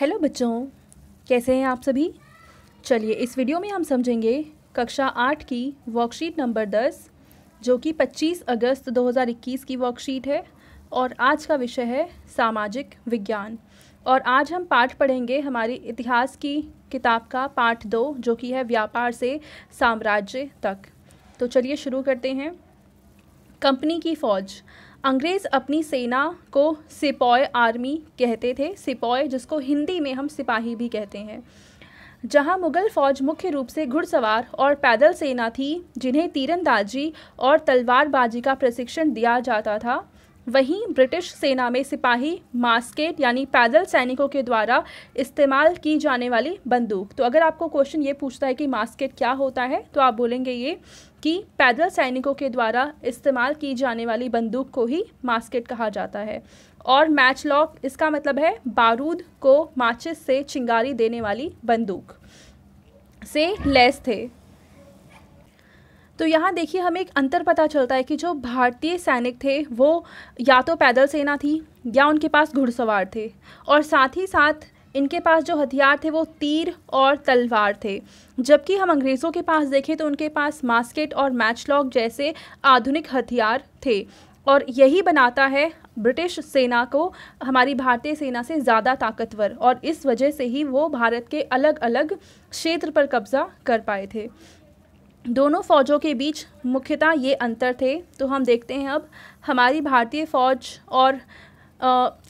Hello बच्चों, कैसे हैं आप सभी? चलिए इस वीडियो में हम समझेंगे कक्षा आठ की वर्कशीट नंबर दस, जो कि 25 अगस्त 2021 की वर्कशीट है, और आज का विषय है सामाजिक विज्ञान। और आज हम पाठ पढ़ेंगे हमारी इतिहास की किताब का पाठ दो, जो कि है व्यापार से साम्राज्य तक। तो चलिए शुरू करते हैं। कंपनी की फ़ौज अंग्रेज़ अपनी सेना को सिपॉय आर्मी कहते थे। सिपॉय, जिसको हिंदी में हम सिपाही भी कहते हैं। जहाँ मुग़ल फ़ौज मुख्य रूप से घुड़सवार और पैदल सेना थी, जिन्हें तीरंदाजी और तलवारबाजी का प्रशिक्षण दिया जाता था। वहीं ब्रिटिश सेना में सिपाही, मास्केट यानी पैदल सैनिकों के द्वारा इस्तेमाल की जाने वाली बंदूक। तो अगर आपको क्वेश्चन ये पूछता है कि मास्केट क्या होता है तो आप बोलेंगे ये कि पैदल सैनिकों के द्वारा इस्तेमाल की जाने वाली बंदूक को ही मास्केट कहा जाता है। और मैच लॉक इसका मतलब है बारूद को माचिस से चिंगारी देने वाली बंदूक। से लेस थे। तो यहाँ देखिए हमें एक अंतर पता चलता है कि जो भारतीय सैनिक थे, वो या तो पैदल सेना थी या उनके पास घुड़सवार थे और साथ ही साथ इनके पास जो हथियार थे, वो तीर और तलवार थे। जबकि हम अंग्रेज़ों के पास देखें तो उनके पास मास्केट और मैचलॉक जैसे आधुनिक हथियार थे और यही बनाता है ब्रिटिश सेना को, हमारी भारतीय सेना से ज़्यादा ताकतवर और इस वजह से ही वो भारत के अलग अलग क्षेत्र पर कब्ज़ा कर पाए थे। दोनों फ़ौजों के बीच मुख्यतः ये अंतर थे। तो हम देखते हैं अब हमारी भारतीय फ़ौज और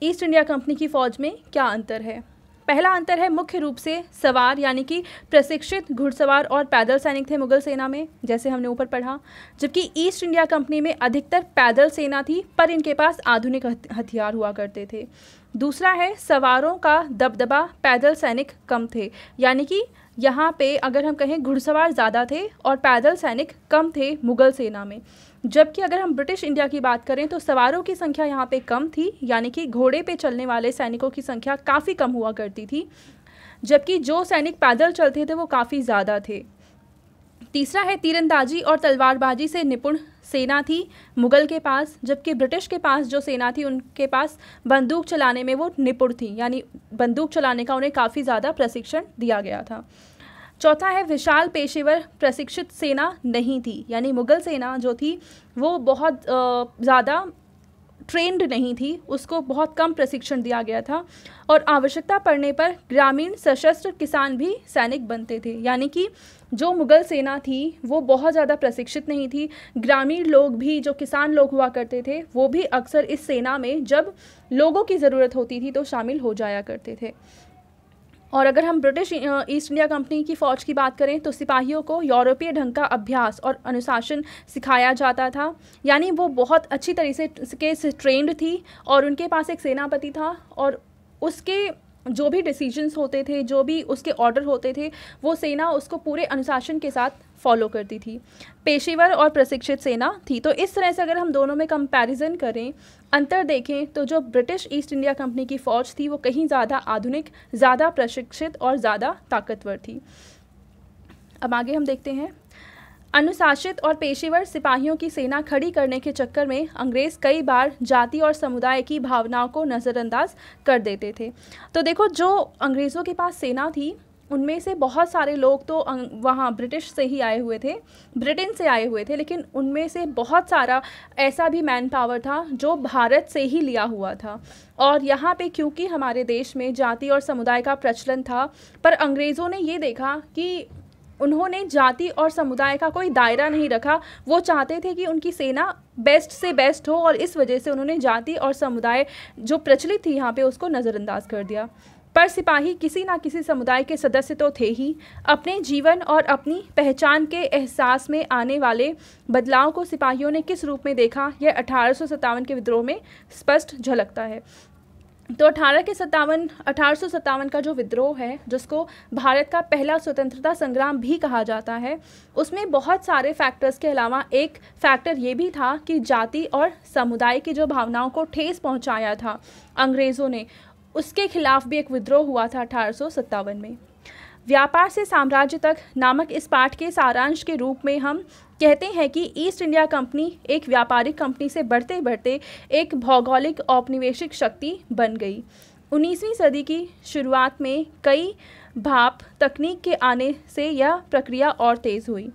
ईस्ट इंडिया कंपनी की फ़ौज में क्या अंतर है। पहला अंतर है मुख्य रूप से सवार, यानी कि प्रशिक्षित, घुड़सवार और पैदल सैनिक थे मुगल सेना में, जैसे हमने ऊपर पढ़ा। जबकि ईस्ट इंडिया कंपनी में अधिकतर पैदल सेना थी, पर इनके पास आधुनिक हथियार हुआ करते थे। दूसरा है सवारों का दबदबा, पैदल सैनिक कम थे, यानी कि यहाँ पे अगर हम कहें घुड़सवार ज़्यादा थे और पैदल सैनिक कम थे मुग़ल सेना में। जबकि अगर हम ब्रिटिश इंडिया की बात करें तो सवारों की संख्या यहाँ पे कम थी, यानी कि घोड़े पे चलने वाले सैनिकों की संख्या काफ़ी कम हुआ करती थी। जबकि जो सैनिक पैदल चलते थे वो काफ़ी ज़्यादा थे। तीसरा है तीरंदाजी और तलवारबाजी से निपुण सेना थी मुग़ल के पास, जबकि ब्रिटिश के पास जो सेना थी उनके पास बंदूक चलाने में वो निपुण थी, यानी बंदूक चलाने का उन्हें काफ़ी ज़्यादा प्रशिक्षण दिया गया था। चौथा है, विशाल पेशेवर प्रशिक्षित सेना नहीं थी। यानी मुग़ल सेना जो थी, वो बहुत ज़्यादा ट्रेंड नहीं थी। उसको बहुत कम प्रशिक्षण दिया गया था और आवश्यकता पड़ने पर ग्रामीण सशस्त्र किसान भी सैनिक बनते थे। यानी कि जो मुग़ल सेना थी, वो बहुत ज़्यादा प्रशिक्षित नहीं थी। ग्रामीण लोग भी, जो किसान लोग हुआ करते थे, वो भी अक्सर इस सेना में जब लोगों की ज़रूरत होती थी तो शामिल हो जाया करते थे। और अगर हम ब्रिटिश ईस्ट इंडिया कंपनी की फ़ौज की बात करें तो सिपाहियों को यूरोपीय ढंग का अभ्यास और अनुशासन सिखाया जाता था। यानी वो बहुत अच्छी तरीके से ट्रेंड थी और उनके पास एक सेनापति था और उसके जो भी डिसीजंस होते थे, जो भी उसके ऑर्डर होते थे, वो सेना उसको पूरे अनुशासन के साथ फॉलो करती थी। पेशेवर और प्रशिक्षित सेना थी। तो इस तरह से अगर हम दोनों में कंपैरिजन करें, अंतर देखें तो जो ब्रिटिश ईस्ट इंडिया कंपनी की फ़ौज थी, वो कहीं ज़्यादा आधुनिक, ज़्यादा प्रशिक्षित और ज़्यादा ताकतवर थी। अब आगे हम देखते हैं। अनुशासित और पेशेवर सिपाहियों की सेना खड़ी करने के चक्कर में अंग्रेज़ कई बार जाति और समुदाय की भावनाओं को नज़रअंदाज कर देते थे। तो देखो, जो अंग्रेज़ों के पास सेना थी, उनमें से बहुत सारे लोग तो वहाँ ब्रिटिश से ही आए हुए थे, ब्रिटेन से आए हुए थे, लेकिन उनमें से बहुत सारा ऐसा भी मैन पावर था जो भारत से ही लिया हुआ था। और यहाँ पे क्योंकि हमारे देश में जाति और समुदाय का प्रचलन था, पर अंग्रेज़ों ने ये देखा कि उन्होंने जाति और समुदाय का कोई दायरा नहीं रखा। वो चाहते थे कि उनकी सेना बेस्ट से बेस्ट हो और इस वजह से उन्होंने जाति और समुदाय जो प्रचलित थी यहाँ पे उसको नज़रअंदाज कर दिया। पर सिपाही किसी ना किसी समुदाय के सदस्य तो थे ही। अपने जीवन और अपनी पहचान के एहसास में आने वाले बदलाव को सिपाहियों ने किस रूप में देखा, यह अठारह सौ सत्तावन के विद्रोह में स्पष्ट झलकता है। तो अठारह के सत्तावन, अठारह का जो विद्रोह है, जिसको भारत का पहला स्वतंत्रता संग्राम भी कहा जाता है, उसमें बहुत सारे फैक्टर्स के अलावा एक फैक्टर ये भी था कि जाति और समुदाय की जो भावनाओं को ठेस पहुँचाया था अंग्रेज़ों ने। उसके खिलाफ भी एक विद्रोह हुआ था अठारह सौ सत्तावन में। व्यापार से साम्राज्य तक नामक इस पाठ के सारांश के रूप में हम कहते हैं कि ईस्ट इंडिया कंपनी एक व्यापारिक कंपनी से बढ़ते बढ़ते एक भौगोलिक औपनिवेशिक शक्ति बन गई। उन्नीसवीं सदी की शुरुआत में कई भाप तकनीक के आने से यह प्रक्रिया और तेज़ हुई।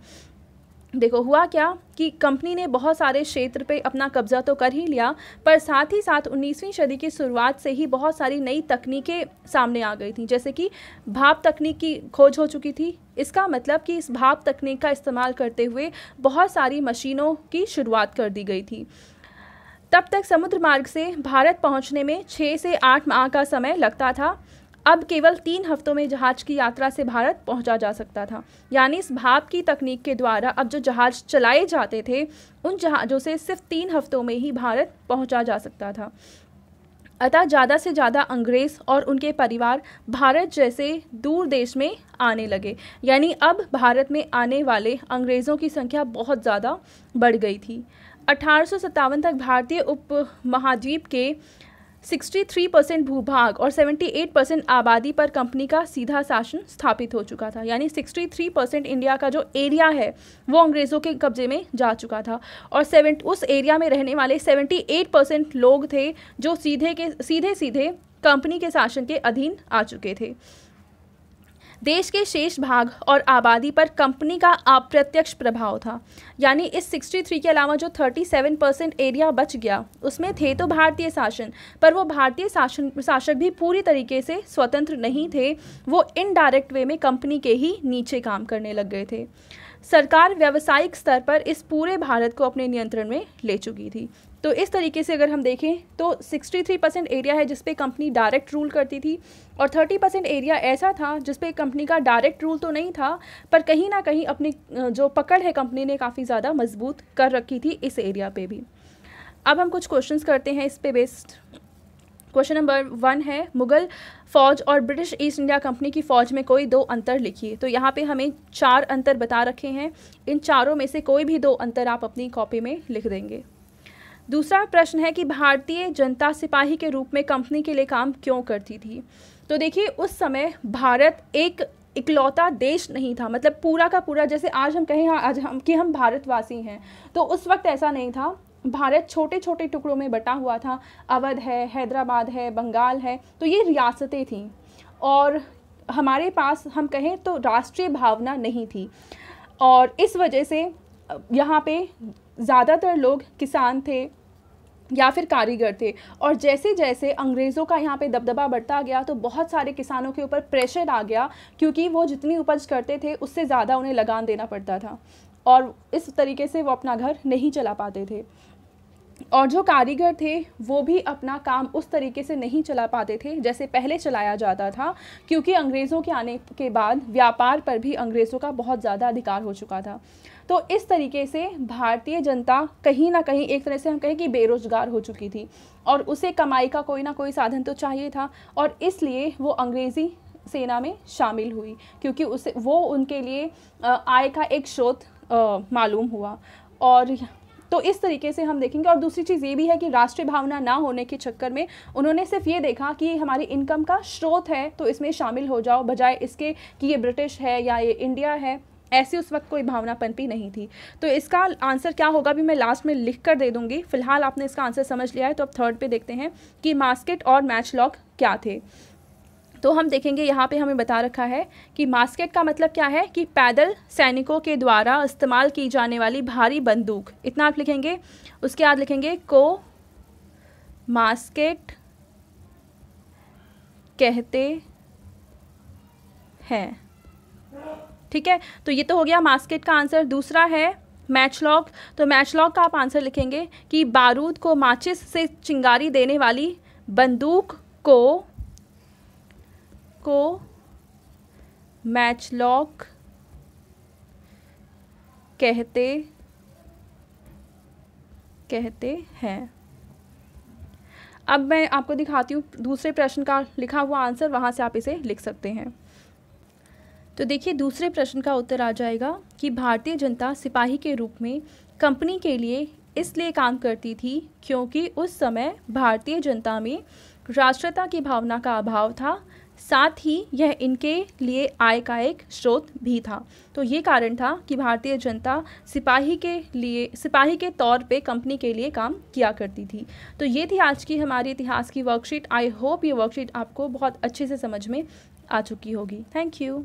देखो, हुआ क्या कि कंपनी ने बहुत सारे क्षेत्र पे अपना कब्जा तो कर ही लिया, पर साथ ही साथ 19वीं सदी की शुरुआत से ही बहुत सारी नई तकनीकें सामने आ गई थी। जैसे कि भाप तकनीक की खोज हो चुकी थी। इसका मतलब कि इस भाप तकनीक का इस्तेमाल करते हुए बहुत सारी मशीनों की शुरुआत कर दी गई थी। तब तक समुद्र मार्ग से भारत पहुँचने में छः से आठ माह का समय लगता था। अब केवल तीन हफ्तों में जहाज़ की यात्रा से भारत पहुँचा जा सकता था। यानी इस भाप की तकनीक के द्वारा अब जो जहाज़ चलाए जाते थे, उन जहाज़ों से सिर्फ़ तीन हफ्तों में ही भारत पहुँचा जा सकता था। अतः ज़्यादा से ज़्यादा अंग्रेज़ और उनके परिवार भारत जैसे दूर देश में आने लगे। यानी अब भारत में आने वाले अंग्रेज़ों की संख्या बहुत ज़्यादा बढ़ गई थी। अठारह सौ सत्तावन तक भारतीय उप महाद्वीप के 63 परसेंट भूभाग और 78 परसेंट आबादी पर कंपनी का सीधा शासन स्थापित हो चुका था। यानी 63 परसेंट इंडिया का जो एरिया है, वो अंग्रेज़ों के कब्जे में जा चुका था। और सेवन उस एरिया में रहने वाले 78 परसेंट लोग थे, जो सीधे के सीधे सीधे कंपनी के शासन के अधीन आ चुके थे। देश के शेष भाग और आबादी पर कंपनी का अप्रत्यक्ष प्रभाव था। यानी इस 63 के अलावा जो 37 परसेंट एरिया बच गया, उसमें थे तो भारतीय शासन, पर वो भारतीय शासन, शासक भी पूरी तरीके से स्वतंत्र नहीं थे। वो इनडायरेक्ट वे में कंपनी के ही नीचे काम करने लग गए थे। सरकार व्यावसायिक स्तर पर इस पूरे भारत को अपने नियंत्रण में ले चुकी थी। तो इस तरीके से अगर हम देखें तो 63 परसेंट एरिया है जिस पे कंपनी डायरेक्ट रूल करती थी और 30 परसेंट एरिया ऐसा था जिस पे कंपनी का डायरेक्ट रूल तो नहीं था, पर कहीं ना कहीं अपनी जो पकड़ है कंपनी ने काफ़ी ज़्यादा मज़बूत कर रखी थी इस एरिया पे भी। अब हम कुछ क्वेश्चंस करते हैं इस पे बेस्ड क्वेश्चन नंबर वन है, मुगल फ़ौज और ब्रिटिश ईस्ट इंडिया कंपनी की फ़ौज में कोई दो अंतर लिखिए। तो यहाँ पे हमें चार अंतर बता रखे हैं। इन चारों में से कोई भी दो अंतर आप अपनी कॉपी में लिख देंगे। दूसरा प्रश्न है कि भारतीय जनता सिपाही के रूप में कंपनी के लिए काम क्यों करती थी? तो देखिए उस समय भारत एक इकलौता देश नहीं था मतलब पूरा का पूरा जैसे आज हम कहें हाँ, आज हम कि हम भारतवासी हैं तो उस वक्त ऐसा नहीं था। भारत छोटे छोटे टुकड़ों में बटा हुआ था। अवध है हैदराबाद है बंगाल है तो ये रियासतें थीं। और हमारे पास हम कहें तो राष्ट्रीय भावना नहीं थी। और इस वजह से यहाँ पे ज़्यादातर लोग किसान थे या फिर कारीगर थे। और जैसे जैसे अंग्रेज़ों का यहाँ पे दबदबा बढ़ता गया तो बहुत सारे किसानों के ऊपर प्रेशर आ गया, क्योंकि वो जितनी उपज करते थे, उससे ज़्यादा उन्हें लगान देना पड़ता था। और इस तरीके से वो अपना घर नहीं चला पाते थे। और जो कारीगर थे, वो भी अपना काम उस तरीके से नहीं चला पाते थे, जैसे पहले चलाया जाता था, क्योंकि अंग्रेज़ों के आने के बाद व्यापार पर भी अंग्रेज़ों का बहुत ज़्यादा अधिकार हो चुका था। तो इस तरीके से भारतीय जनता कहीं ना कहीं, एक तरह से हम कहें कि बेरोज़गार हो चुकी थी और उसे कमाई का कोई ना कोई साधन तो चाहिए था और इसलिए वो अंग्रेज़ी सेना में शामिल हुई क्योंकि उसे, वो उनके लिए आय का एक स्रोत मालूम हुआ और तो इस तरीके से हम देखेंगे। और दूसरी चीज़ ये भी है कि राष्ट्रीय भावना ना होने के चक्कर में उन्होंने सिर्फ़ ये देखा कि हमारी इनकम का स्रोत है तो इसमें शामिल हो जाओ, बजाय इसके कि ये ब्रिटिश है या ये इंडिया है। ऐसी उस वक्त कोई भावना पनपी नहीं थी। तो इसका आंसर क्या होगा भी मैं लास्ट में लिख कर दे दूँगी। फ़िलहाल आपने इसका आंसर समझ लिया है तो अब थर्ड पे देखते हैं कि मास्केट और मैच लॉक क्या थे। तो हम देखेंगे, यहाँ पे हमें बता रखा है कि मास्केट का मतलब क्या है कि पैदल सैनिकों के द्वारा इस्तेमाल की जाने वाली भारी बंदूक। इतना आप लिखेंगे, उसके बाद लिखेंगे को मास्केट कहते हैं। ठीक है? तो ये तो हो गया मास्केट का आंसर दूसरा है मैच लॉक तो मैच लॉक का आप आंसर लिखेंगे कि बारूद को माचिस से चिंगारी देने वाली बंदूक को को मैच लॉक कहते कहते हैं। अब मैं आपको दिखाती हूँ दूसरे प्रश्न का लिखा हुआ आंसर वहाँ से आप इसे लिख सकते हैं। तो देखिए, दूसरे प्रश्न का उत्तर आ जाएगा कि भारतीय जनता सिपाही के रूप में कंपनी के लिए इसलिए काम करती थी क्योंकि उस समय भारतीय जनता में राष्ट्रता की भावना का अभाव था, साथ ही यह इनके लिए आय का एक स्रोत भी था। तो ये कारण था कि भारतीय जनता सिपाही के लिए, सिपाही के तौर पे कंपनी के लिए काम किया करती थी। तो ये थी आज की हमारी इतिहास की वर्कशीट आई होप ये वर्कशीट आपको बहुत अच्छे से समझ में आ चुकी होगी। Thank you